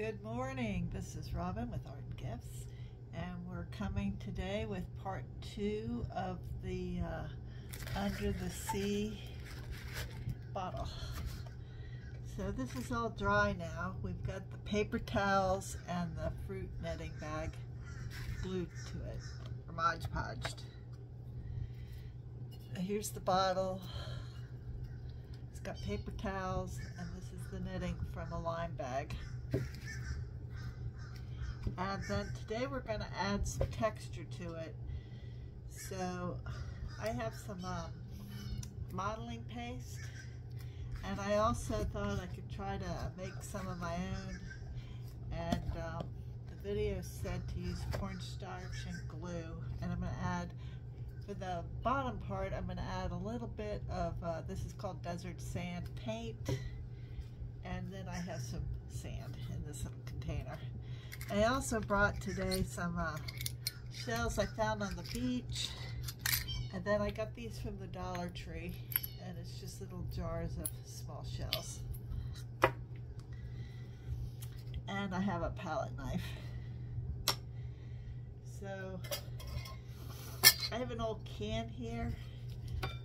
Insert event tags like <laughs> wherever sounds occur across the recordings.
Good morning. This is Robyn with Art and Gifts, and we're coming today with part two of the uh, Under the Sea bottle. So this is all dry now. We've got the paper towels and the fruit netting bag glued to it, or Mod Podged. Here's the bottle. It's got paper towels, and this is the netting from a lime bag. And then today we're going to add some texture to it. So I have some um, modeling paste and I also thought I could try to make some of my own and um, the video said to use cornstarch and glue and I'm going to add for the bottom part I'm going to add a little bit of uh, this is called desert sand paint and then I have some sand in this little container I also brought today some uh, shells I found on the beach. And then I got these from the Dollar Tree. And it's just little jars of small shells. And I have a palette knife. So, I have an old can here.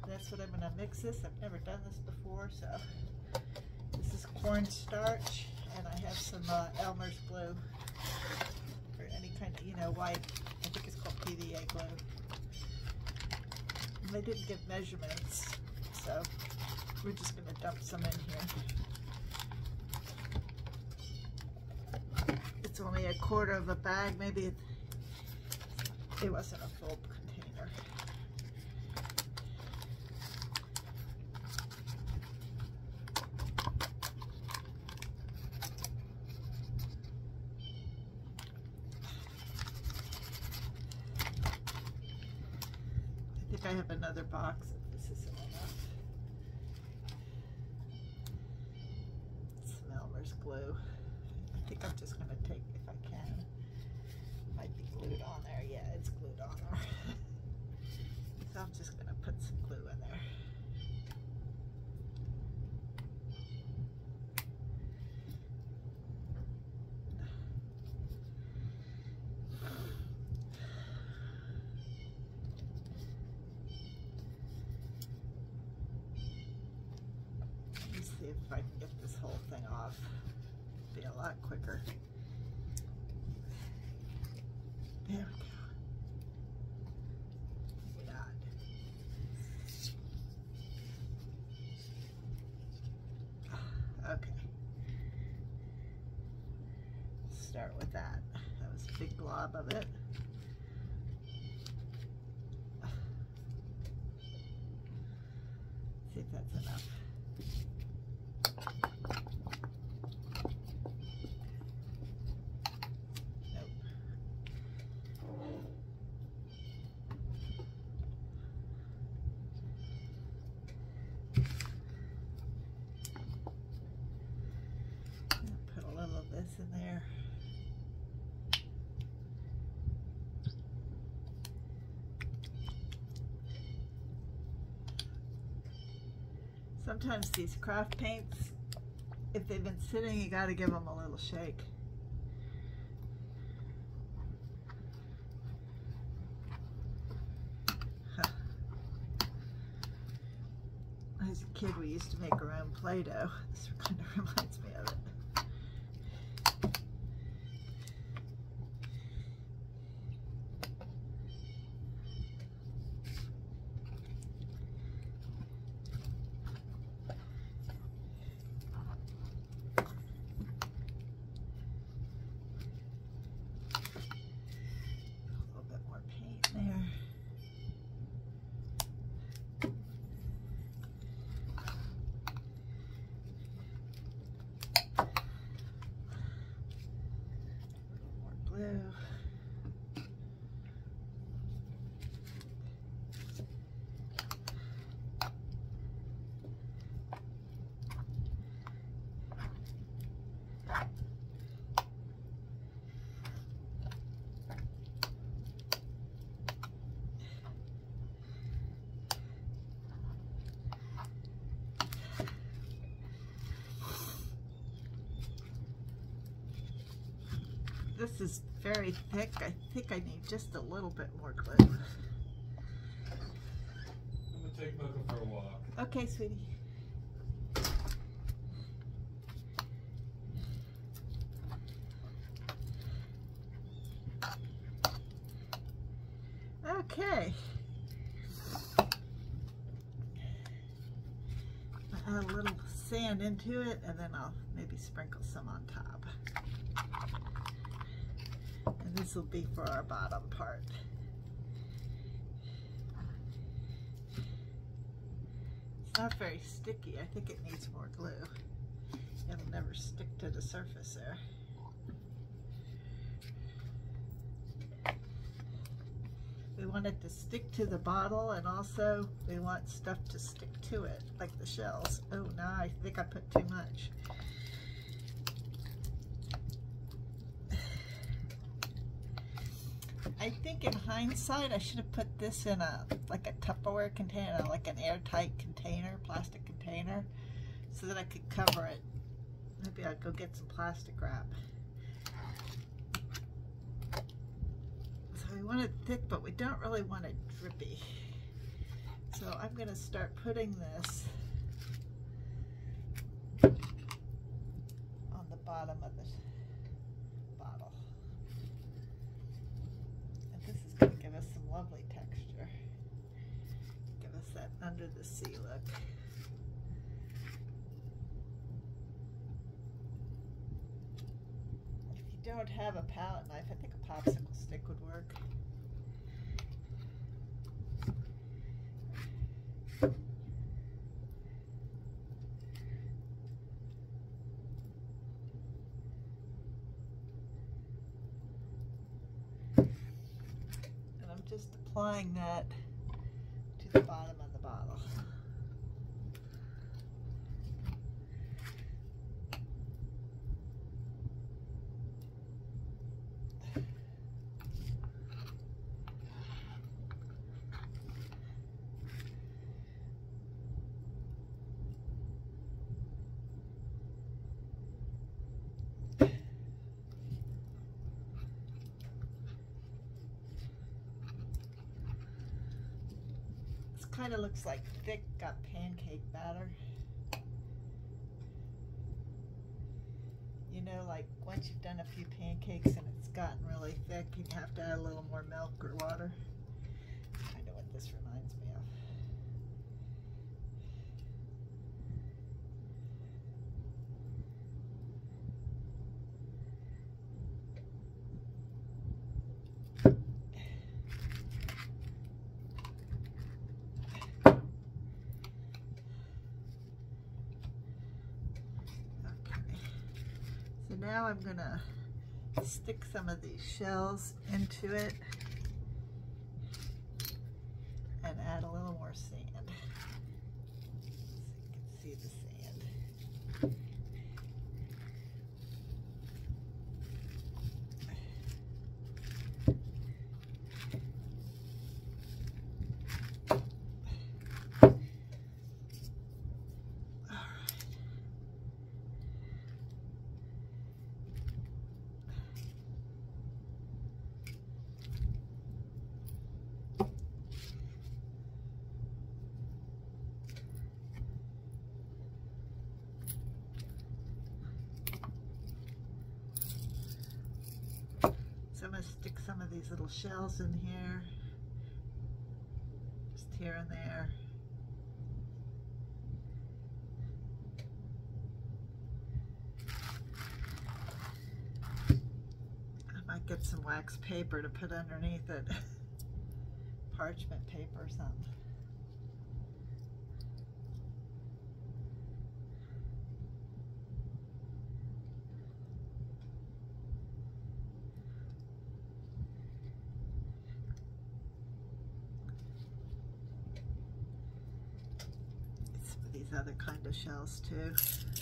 That's what I'm going to mix this. I've never done this before, so this is cornstarch, and I have some uh, Elmer's glue or any kind of, you know, white, I think it's called PVA glue. And they didn't give measurements, so we're just going to dump some in here. It's only a quarter of a bag, maybe it, it wasn't a full container. I think I have another box if this isn't enough. Some Elmer's glue. I think I'm just going to take, if I can, might be glued on there. Yeah, it's glued on there. <laughs> so I'm just going to put some glue in there. Let me see if I can get this whole thing off. Be a lot quicker. There we go. God. Okay. Start with that. That was a big glob of it. See if that's enough. Nope. Put a little of this in there. Sometimes these craft paints, if they've been sitting, you got to give them a little shake. Huh. As a kid, we used to make our own Play-Doh. <laughs> This kind of <laughs> reminds me of it. This is very thick. I think I need just a little bit more glue. I'm gonna take Mocha for a walk. Okay, sweetie. Okay. I'll add a little sand into it and then I'll maybe sprinkle some on top. And this will be for our bottom part. It's not very sticky. I think it needs more glue. It'll never stick to the surface there. We want it to stick to the bottle and also we want stuff to stick to it, like the shells. Oh no, I think I put too much. I think in hindsight, I should have put this in a like a Tupperware container, like an airtight container, plastic container, so that I could cover it. Maybe I'll go get some plastic wrap. So we want it thick, but we don't really want it drippy. So I'm going to start putting this on the bottom of the bottle. And this is going to give us some lovely texture. Give us that under the sea look. If you don't have a palette knife, I think a popsicle stick would work. And I'm just applying that to the bottom of the bottle. This kind of looks like thick, got pancake batter. You know, like once you've done a few pancakes and it's gotten really thick, you have to add a little more milk or water. Kind of what this reminds me of. Okay. Now I'm gonna stick some of these shells into it and add a little more sand. So you can see the sand. All right. So I'm going to stick some of these little shells in here, just here and there. I might get some wax paper to put underneath it, <laughs> parchment paper or something. some of these other kind of shells too.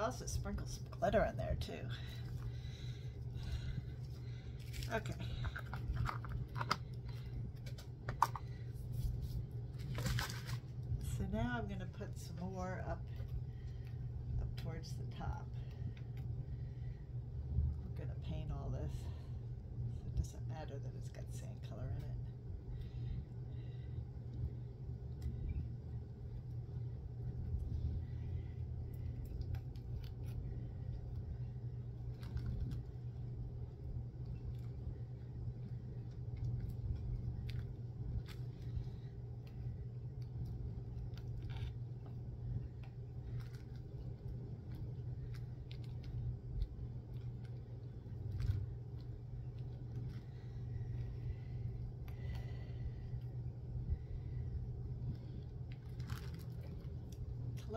Also sprinkle some glitter in there too. Okay. So now I'm going to put some more up up towards the top. We're going to paint all this. So it doesn't matter that it's got sand color in it.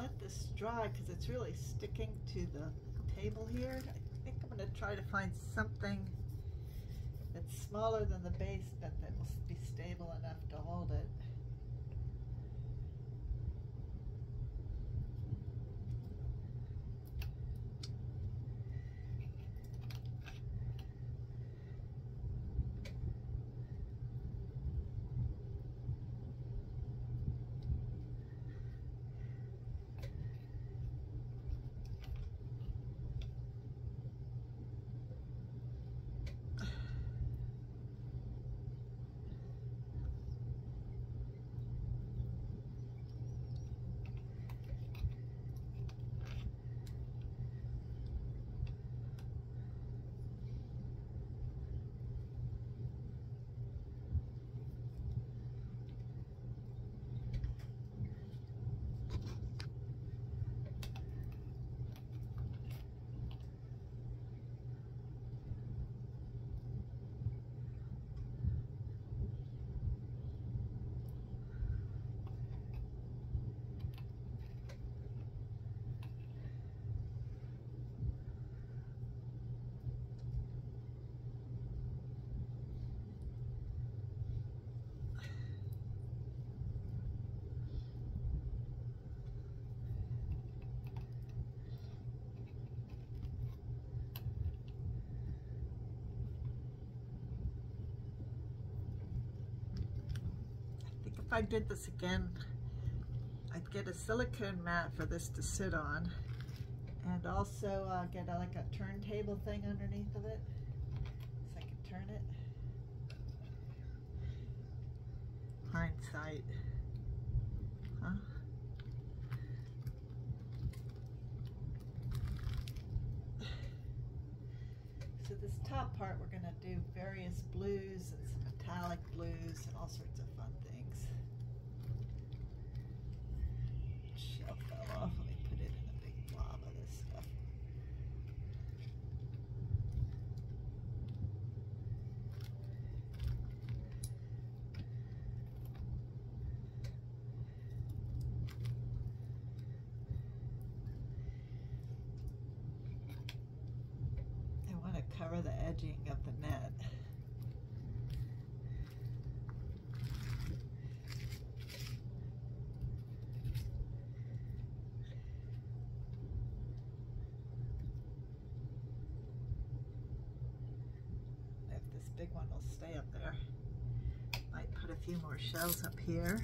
Let this dry because it's really sticking to the table here. I think I'm going to try to find something that's smaller than the base but that will be stable enough to hold it. if I did this again, I'd get a silicone mat for this to sit on and also uh, get a, like a turntable thing underneath of it so I can turn it. Hindsight. Huh? So this top part we're going to do various blues and some metallic blues and all sorts of fun things. Shelf fell off. Let me put it in a big blob of this stuff. I want to cover the edging of the net. If this big one will stay up there. Might put a few more shells up here.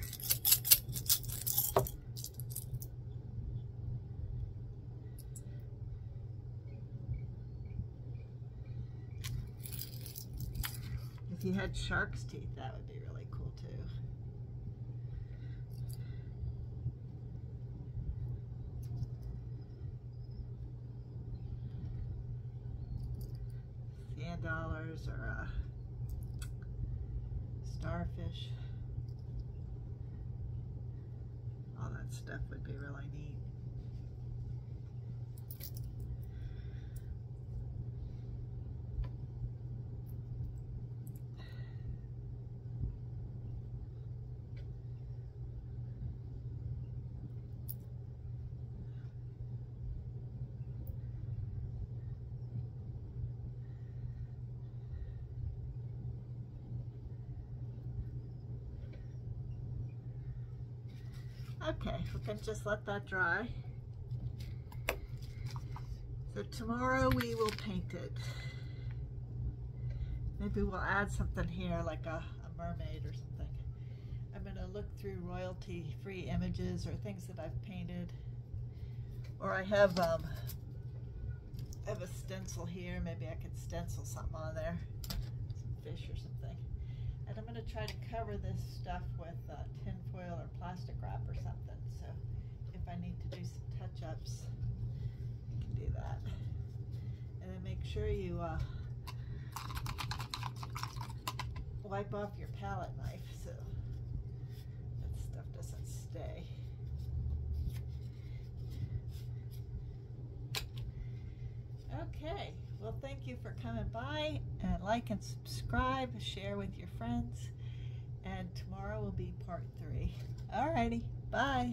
You had shark's teeth, that would be really cool too. Sand dollars or a starfish. All that stuff would be really neat. Okay, we can just let that dry. So tomorrow we will paint it. Maybe we'll add something here like a, a mermaid or something. I'm gonna look through royalty free images or things that I've painted. Or I have um, I have a stencil here. Maybe I could stencil something on there. Some fish or something. And I'm gonna try to cover this stuff with uh, tin foil or plastic wrap or something. So if I need to do some touch-ups, I can do that. And then make sure you uh, wipe off your palette knife so that stuff doesn't stay. Okay, well thank you for coming by and like and subscribe, share with your friends, and tomorrow will be part three. Alrighty, bye.